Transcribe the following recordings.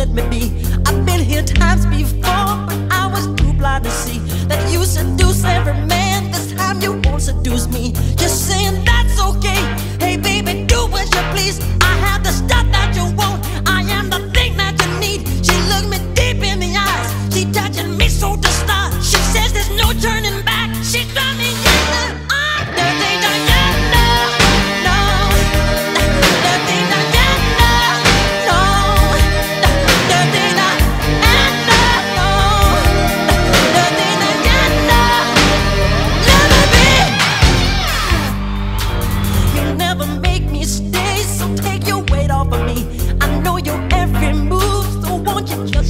let me be. I've been here times before, but I was too blind to see that you seduce every man.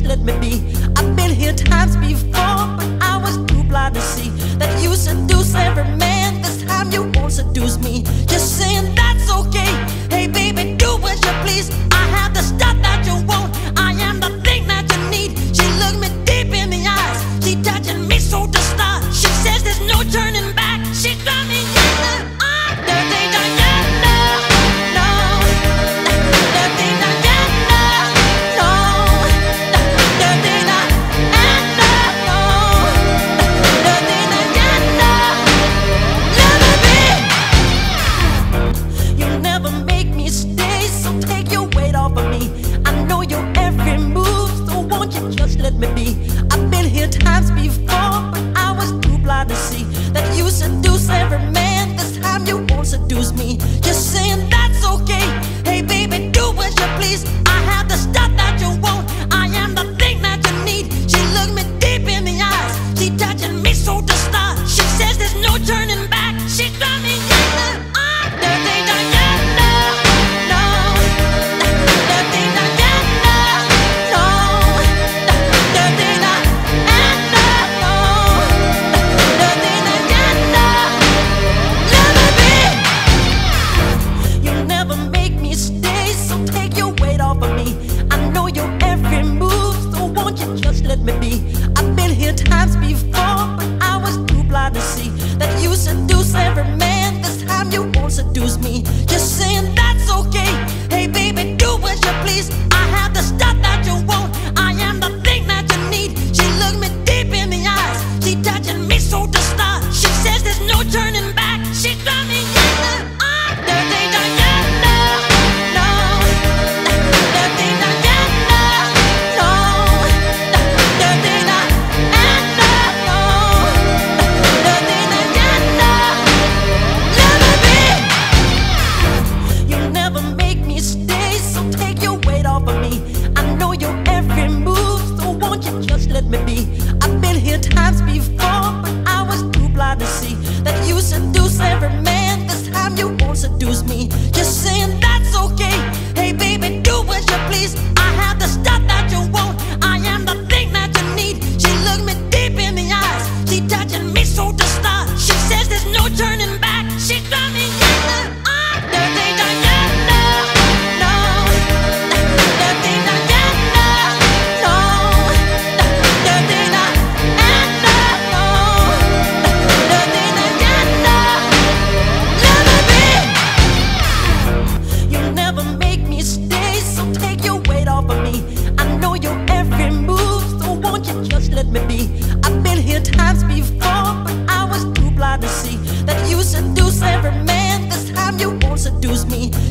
let me be. I've been here times before, but I was too blind to see that you seduce every man. This time you won't seduce me. Just saying that. I've been here times before, but I was too blind to see that you seduce every man. This time you won't seduce me. please. I every seduce me.